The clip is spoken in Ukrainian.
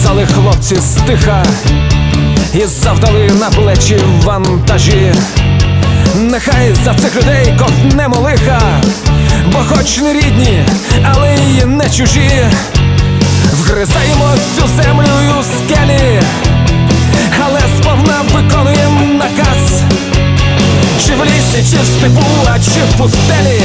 Стали хлопці стиха і завдали на плечі вантажі. Нехай за цих людей ковтнемо лиха, бо хоч не рідні, але й не чужі. Вгризаємо цю землю у скелі, але сповна виконуємо наказ. Чи в лісі, чи в степу, а чи в пустелі